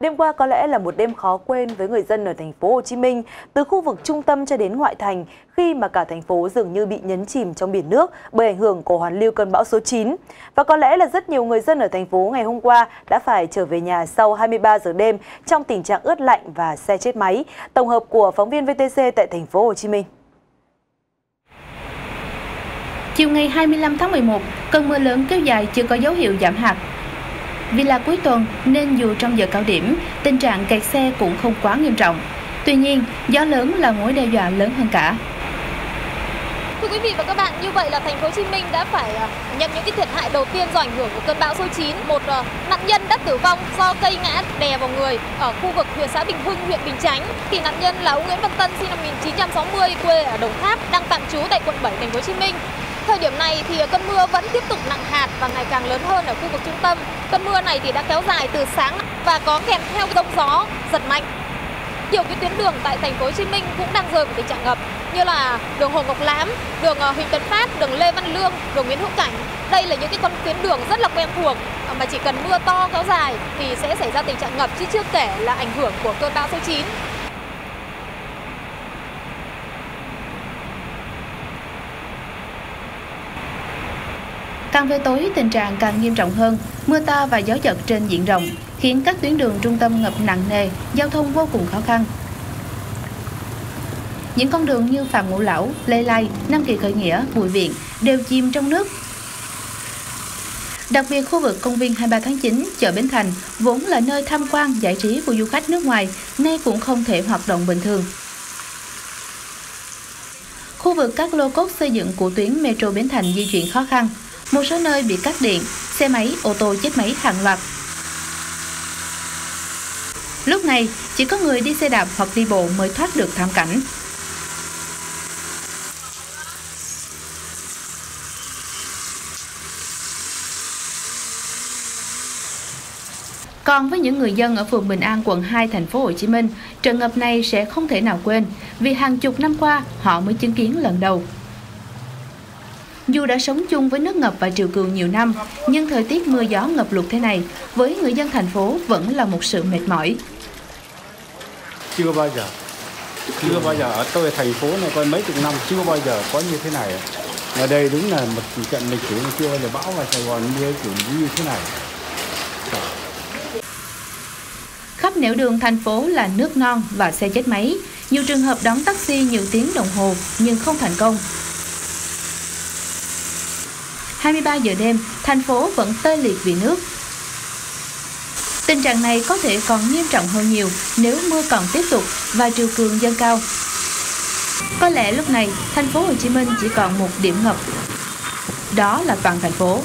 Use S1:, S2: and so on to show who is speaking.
S1: Đêm qua có lẽ là một đêm khó quên với người dân ở thành phố Hồ Chí Minh, từ khu vực trung tâm cho đến ngoại thành, khi mà cả thành phố dường như bị nhấn chìm trong biển nước bởi ảnh hưởng của hoàn lưu cơn bão số 9. Và có lẽ là rất nhiều người dân ở thành phố ngày hôm qua đã phải trở về nhà sau 23 giờ đêm trong tình trạng ướt lạnh và xe chết máy. Tổng hợp của phóng viên VTC tại thành phố Hồ Chí Minh.
S2: Chiều ngày 25 tháng 11, cơn mưa lớn kéo dài chưa có dấu hiệu giảm hạt vì là cuối tuần nên dù trong giờ cao điểm, tình trạng kẹt xe cũng không quá nghiêm trọng. Tuy nhiên, gió lớn là mối đe dọa lớn hơn cả.
S3: Thưa quý vị và các bạn, như vậy là thành phố Hồ Chí Minh đã phải à, nhận những cái thiệt hại đầu tiên do ảnh hưởng của cơn bão số 9. Một à, nạn nhân đã tử vong do cây ngã đè vào người ở khu vực huyện xã Bình Hưng, huyện Bình Chánh. Thì nạn nhân là ông Nguyễn Văn Tân sinh năm 1960 quê ở Đồng Tháp đang tạm trú tại quận 7 thành phố Hồ Chí Minh. Thời điểm này thì cơn mưa vẫn tiếp tục nặng hạt và ngày càng lớn hơn ở khu vực trung tâm. Cơn mưa này thì đã kéo dài từ sáng và có kèm theo rông gió giật mạnh. Nhiều cái tuyến đường tại thành phố Hồ Chí Minh cũng đang rơi vào tình trạng ngập như là đường Hồ Ngọc Lám, đường ờ, Huỳnh Tấn Phát, đường Lê Văn Lương, đường Nguyễn Hữu Cảnh. Đây là những cái con tuyến đường rất là quen thuộc ờ, mà chỉ cần mưa to kéo dài thì sẽ xảy ra tình trạng ngập chứ chưa kể là ảnh hưởng của cơn bão số 9.
S2: Càng về tối, tình trạng càng nghiêm trọng hơn. Mưa to và gió giật trên diện rộng khiến các tuyến đường trung tâm ngập nặng nề, giao thông vô cùng khó khăn. Những con đường như Phạm Ngũ Lão, Lê Lai, Nam Kỳ Khởi Nghĩa, Bùi Viện đều chìm trong nước. Đặc biệt khu vực công viên 23 tháng 9, chợ Bến Thành vốn là nơi tham quan giải trí của du khách nước ngoài, nay cũng không thể hoạt động bình thường. Khu vực các lô cốt xây dựng của tuyến metro Bến Thành di chuyển khó khăn, một số nơi bị cắt điện, xe máy, ô tô chết máy hàng loạt. Lúc này, chỉ có người đi xe đạp hoặc đi bộ mới thoát được thảm cảnh. Còn với những người dân ở phường Bình An, quận 2, thành phố Hồ Chí Minh, trận ngập này sẽ không thể nào quên vì hàng chục năm qua họ mới chứng kiến lần đầu. Dù đã sống chung với nước ngập và triều cường nhiều năm, nhưng thời tiết mưa gió ngập lụt thế này với người dân thành phố vẫn là một sự mệt mỏi.
S4: Chưa bao giờ, chưa bao giờ ở tôi thành phố này coi mấy chục năm chưa bao giờ có như thế này. Ở đây đúng là một trận lịch sử chưa bao giờ bão vào Sài Gòn mưa kiểu như thế này.
S2: Khắp nẻo đường thành phố là nước non và xe chết máy. Nhiều trường hợp đón taxi nhiều tiếng đồng hồ nhưng không thành công 23 giờ đêm, thành phố vẫn tê liệt vì nước. Tình trạng này có thể còn nghiêm trọng hơn nhiều nếu mưa còn tiếp tục và triều cường dâng cao. Có lẽ lúc này, thành phố Hồ Chí Minh chỉ còn một điểm ngập. Đó là toàn thành phố.